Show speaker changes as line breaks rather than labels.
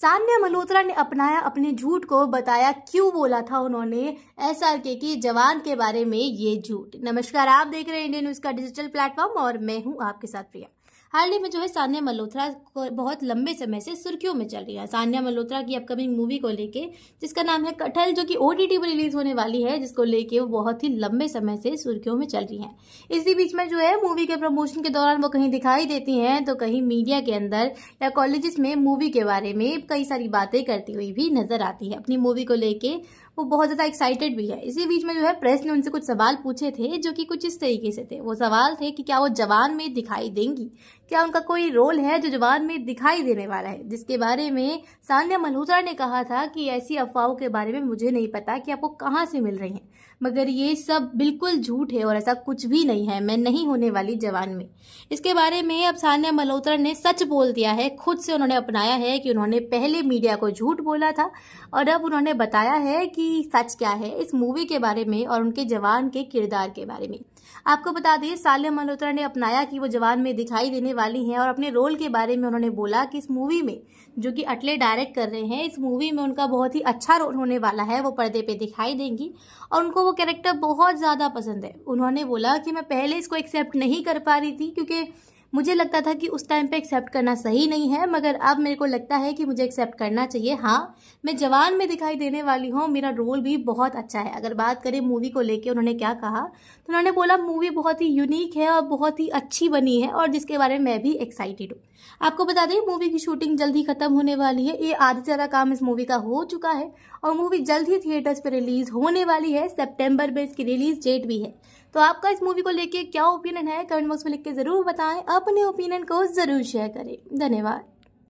सान्या मल्होत्रा ने अपनाया अपने झूठ को बताया क्यों बोला था उन्होंने? एस आर के की जवान के बारे में ये झूठ। नमस्कार, आप देख रहे हैं इंडियन न्यूज़ का डिजिटल प्लेटफॉर्म और मैं हूँ आपके साथ प्रिया। हाल ही में जो है सान्या मल्होत्रा को बहुत लंबे समय से सुर्खियों में चल रही है। सान्या मल्होत्रा की अपकमिंग मूवी को लेके, जिसका नाम है कटहल, जो कि ओटीटी पर रिलीज़ होने वाली है, जिसको लेके वो बहुत ही लंबे समय से सुर्खियों में चल रही हैं। इसी बीच में जो है मूवी के प्रमोशन के दौरान वो कहीं दिखाई देती हैं तो कहीं मीडिया के अंदर या कॉलेजेस में मूवी के बारे में कई सारी बातें करती हुई भी नज़र आती है। अपनी मूवी को लेके वो बहुत ज़्यादा एक्साइटेड भी है। इसी बीच में जो है प्रेस ने उनसे कुछ सवाल पूछे थे, जो कि कुछ इस तरीके से थे। वो सवाल थे कि क्या वो जवान में दिखाई देंगी? क्या उनका कोई रोल है जो जवान में दिखाई देने वाला है? जिसके बारे में सान्या मल्होत्रा ने कहा था कि ऐसी अफवाहों के बारे में मुझे नहीं पता कि आपको कहाँ से मिल रही हैं। मगर ये सब बिल्कुल झूठ है और ऐसा कुछ भी नहीं है। मैं नहीं होने वाली जवान में। इसके बारे में अब सान्या मल्होत्रा ने सच बोल दिया है। खुद से उन्होंने अपनाया है कि उन्होंने पहले मीडिया को झूठ बोला था और अब उन्होंने बताया है कि सच क्या है इस मूवी के बारे में और उनके जवान के किरदार के बारे में। आपको बता दें, सालिया मल्होत्रा ने अपनाया कि वो जवान में दिखाई देने वाली हैं और अपने रोल के बारे में उन्होंने बोला कि इस मूवी में जो कि अटले डायरेक्ट कर रहे हैं, इस मूवी में उनका बहुत ही अच्छा रोल होने वाला है, वो पर्दे पे दिखाई देंगी और उनको वो कैरेक्टर बहुत ज़्यादा पसंद है। उन्होंने बोला कि मैं पहले इसको एक्सेप्ट नहीं कर पा रही थी क्योंकि मुझे लगता था कि उस टाइम पे एक्सेप्ट करना सही नहीं है, मगर अब मेरे को लगता है कि मुझे एक्सेप्ट करना चाहिए। हाँ मैं जवान में दिखाई देने वाली हूँ, मेरा रोल भी बहुत अच्छा है। अगर बात करें मूवी को लेके उन्होंने क्या कहा तो उन्होंने बोला मूवी बहुत ही यूनिक है और बहुत ही अच्छी बनी है और जिसके बारे में मैं भी एक्साइटेड हूँ। आपको बता दें मूवी की शूटिंग जल्द ही खत्म होने वाली है। ये आधे ज़्यादा काम इस मूवी का हो चुका है और मूवी जल्द ही थिएटर्स पर रिलीज़ होने वाली है। सेप्टेम्बर में इसकी रिलीज़ डेट भी है। तो आपका इस मूवी को लेके क्या ओपिनियन है? कमेंट बॉक्स में लिख के ज़रूर बताएँ। अपने ओपिनियन को ज़रूर शेयर करें। धन्यवाद।